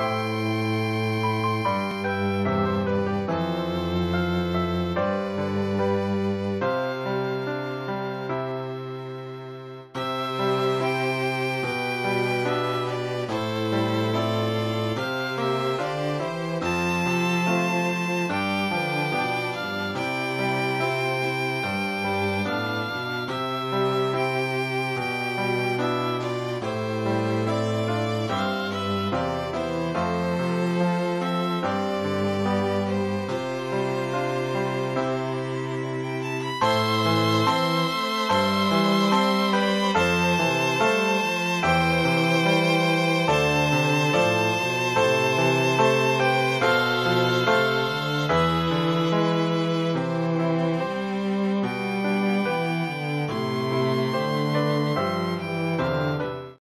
Música